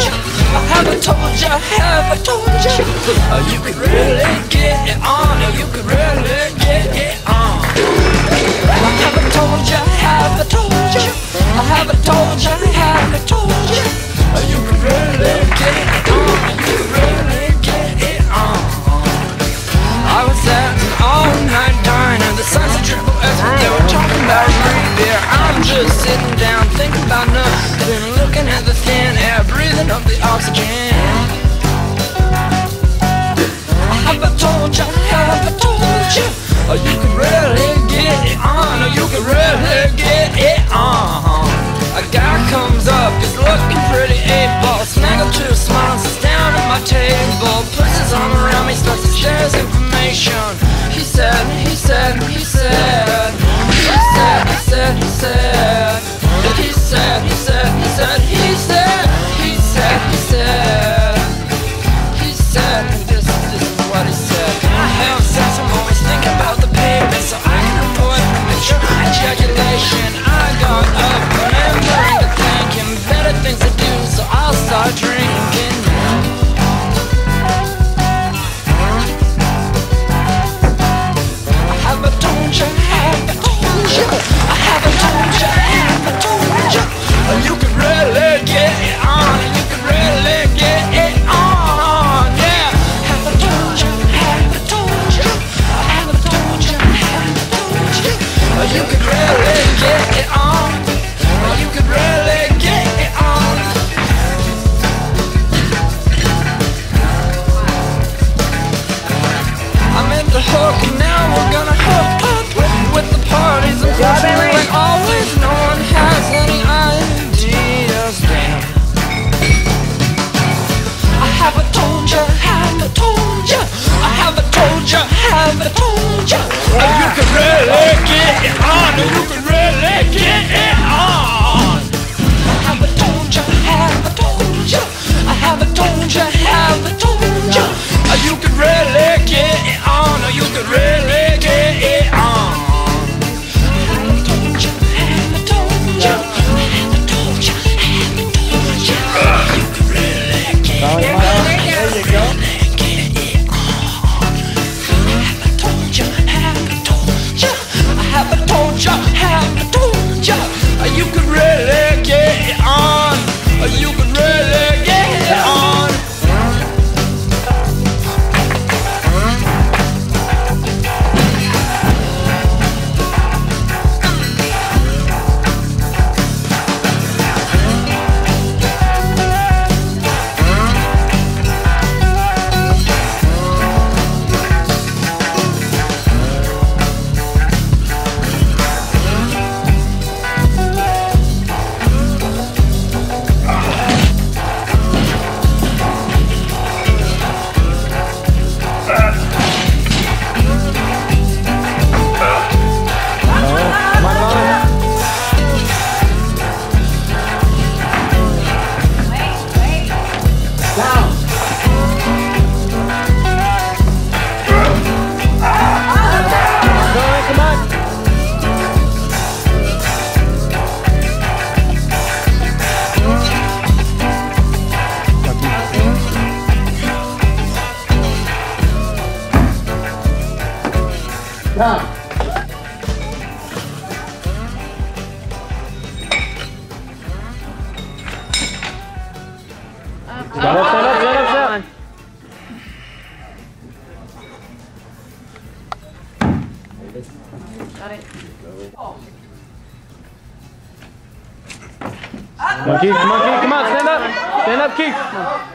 ya? haven't told ya? Have I told ya? You could really get it on. Oh, you could really get it on. I haven't told ya? Have I told ya? I haven't told ya? Have I told ya? Oh, you could really get it on. You could really get it on. I was sitting all night dining. The sun's a triple S, but they were talking about free beer. I'm just sitting down thinking about nothing, looking at the oxygen. haven't told you, Have I told you? Have I told you? You can really get it on. You can really get it on. Yeah. Have I told you? Have I told you? Have I told you? You can really get it on. You can really get it on. I'm in the hook. Done. Stand up, stand up, stand up, stand up. Got it. Come on, Come on, Come on. Stand up. Stand up, Keith.